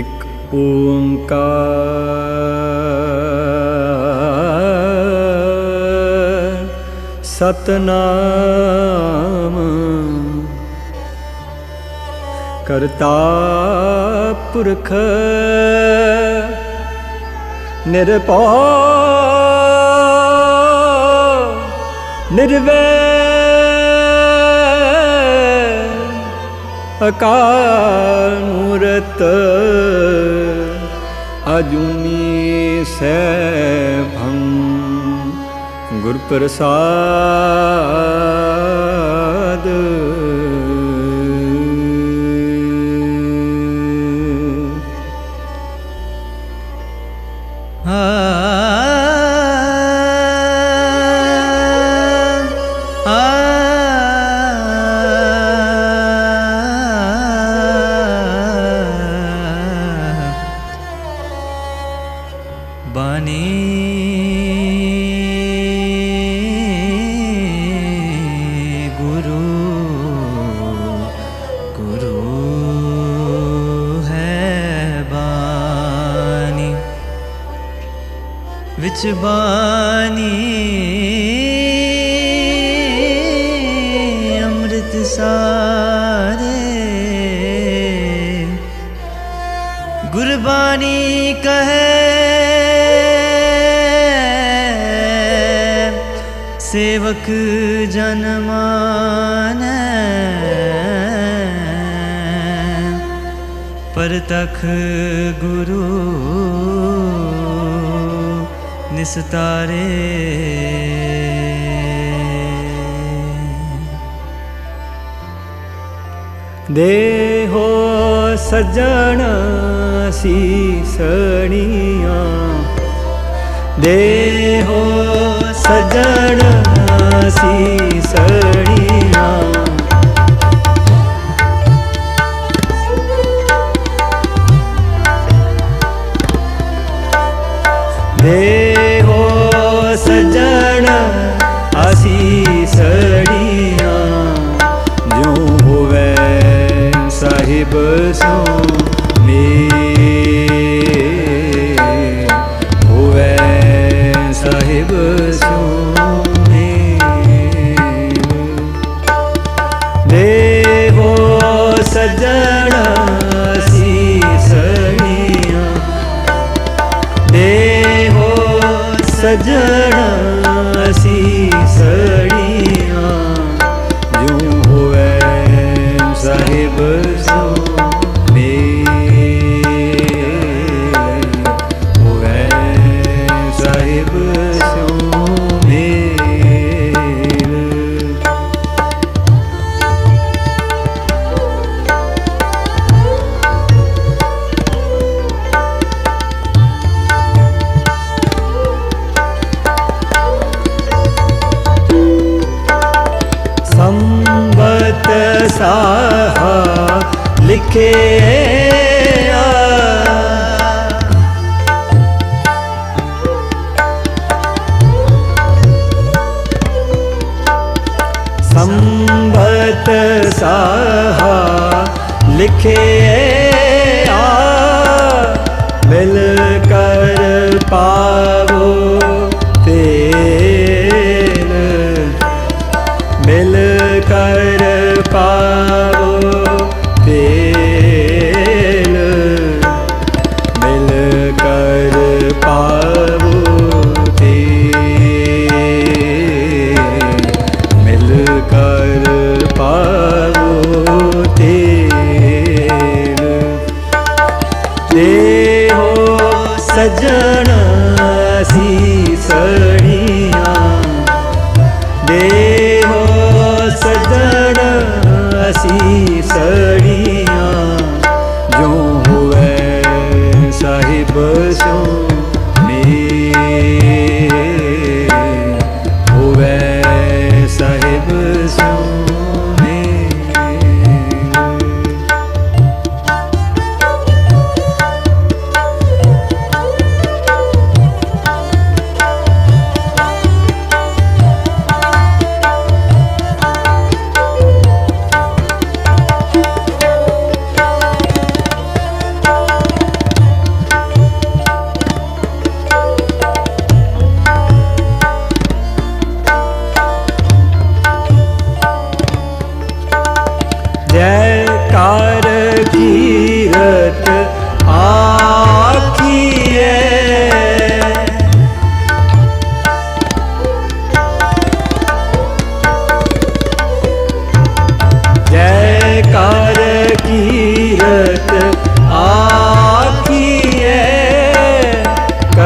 ਇੱਕ ਓੰਕਾਰ। ਸਤਨਾਮ। ਕਰਤਾ ਪੁਰਖ। ਨਿਰਭਉ। ਨਿਰਵੈਰ अकामुरत अजुनी सैभं गुरुप्रसाद। बने। गुरु गुरु है बानी। विच बानी। अमृत सारे। गुरबानी कहे ਸੇਵਕ ਜਨ ਮਾਨੈ। ਪਰਤਖ ਗੁਰੂ ਨਿਸਤਾਰੇ। ਦੇਹੋ ਸਜਣ ਸੀਸਣੀਆਂ। ਦੇਹੋ सजन आशीशण वे हो सजन आशीसी देवो सजना सीसणिया देवो सजना सीसणिया हुए साहिब सो में हुए साहिब कर पा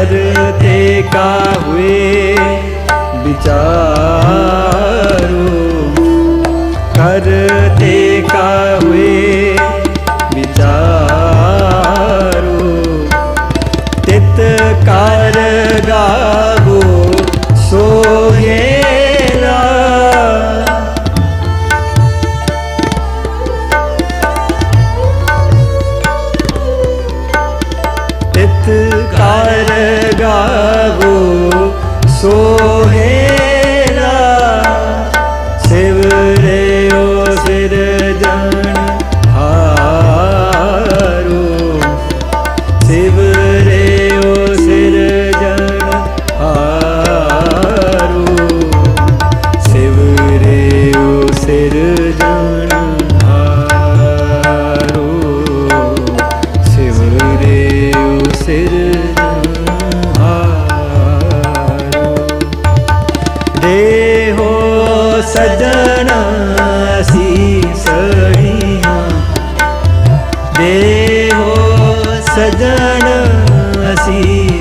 हर देखा हुए विचार Oh.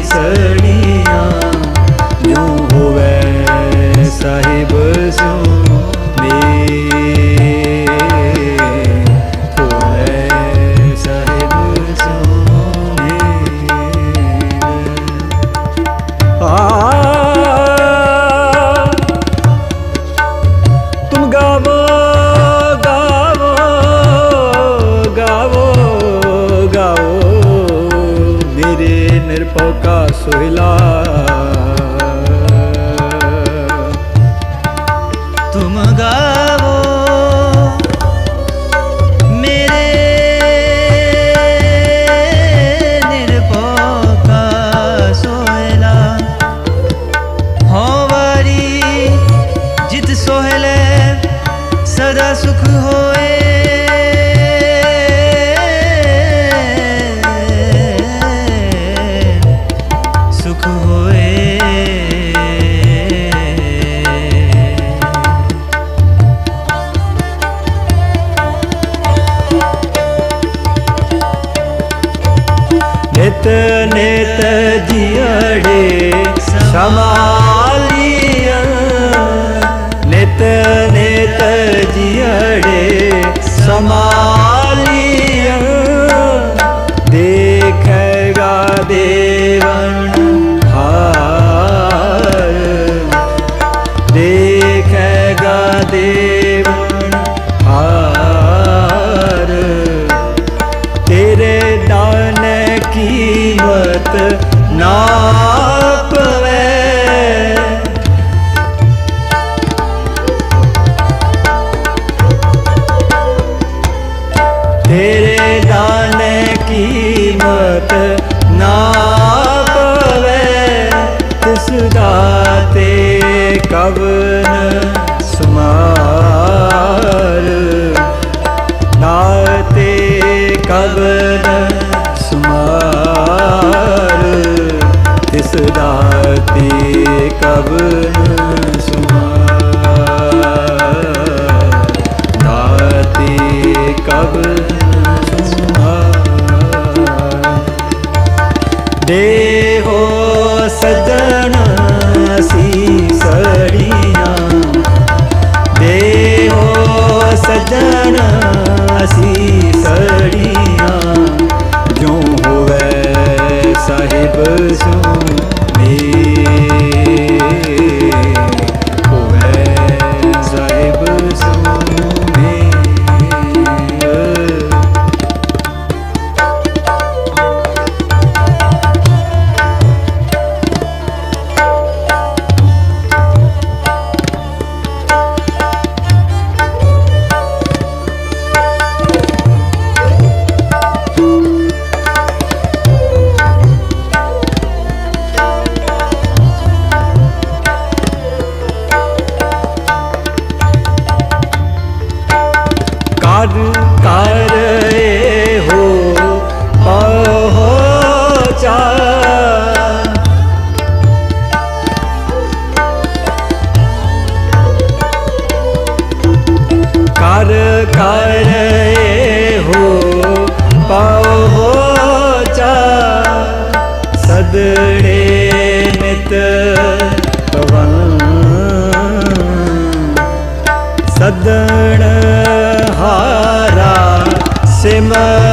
sơ सुहिला। तुम गावो मेरे निरपो का सोहला। होवारी जित सोहले सदा सुख हो नेत जियड़े समालिया नेत नेत जियड़े समालिया देखेगा देवन ਕਵਨ ਸਮਾਰ। ਨਾਤੇ ਕਵਨ ਸਮਾਰ। ਤਿਸ ਦਾਤੇ ਕਵਨ ਸਮਾਰ। ਨਾਤੇ ਕਵਨ ਸਮਾਰ। ਦੇਹੋ Jesus. My.